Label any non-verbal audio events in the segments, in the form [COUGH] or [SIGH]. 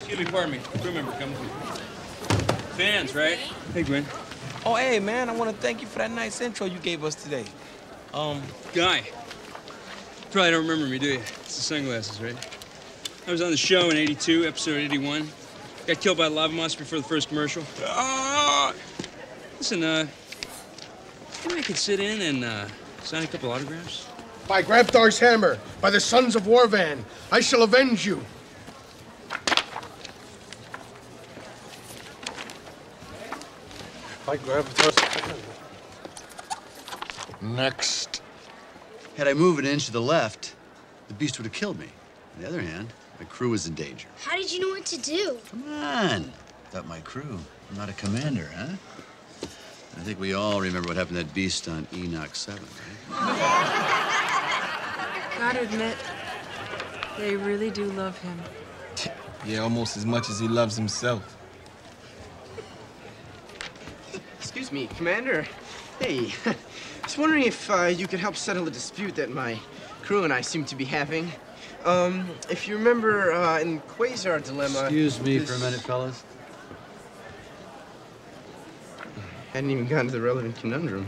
Excuse me, pardon me. Crew member coming. Fans, right? Hey, Gwen. Oh, hey, man, I want to thank you for that nice intro you gave us today. Um, Guy. You probably don't remember me, do you? It's the sunglasses, right? I was on the show in 82, episode 81. Got killed by a lava monster before the first commercial. Ah! Listen, uh, maybe I could sit in and uh, sign a couple autographs? By Grabthar's hammer, by the sons of Worvan, I shall avenge you. By Grabthar's hammer. Next. Had I moved an inch to the left, the beast would have killed me. On the other hand, my crew was in danger. How did you know what to do? Come on. Got my crew. I'm not a commander, huh? I think we all remember what happened to that beast on Enoch 7, right? [LAUGHS] Gotta admit, they really do love him. yeah, almost as much as he loves himself. Excuse me, Commander. Hey, [LAUGHS] just wondering if uh, you could help settle a dispute that my crew and I seem to be having. Um, if you remember uh, in Quasar Dilemma. Excuse me this- for a minute, fellas. I Hadn't even gotten to the relevant conundrum.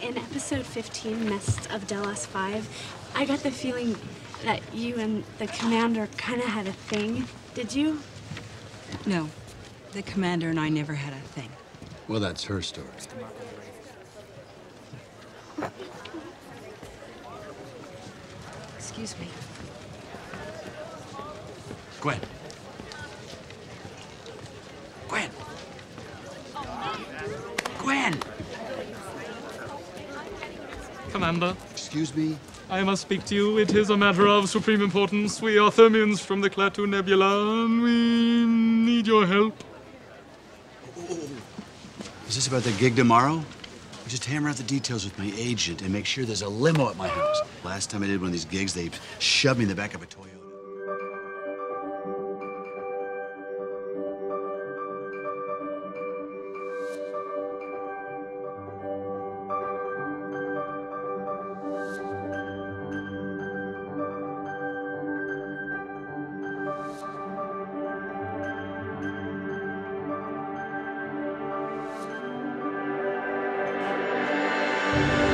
In episode 15, Nests of Delos 5, I got the feeling that you and the commander kind of had a thing. Did you? No, the commander and I never had a thing. Well, that's her story. Excuse me. Gwen. Gwen. Gwen! Commander, Excuse me? I must speak to you. It is a matter of supreme importance. We are Thermians from the Klaatu Nebula, and we need your help. Is this about the gig tomorrow? I Just hammer out the details with my agent and make sure there's a limo at my house. Last time I did one of these gigs, they shoved me in the back of a Toyota. you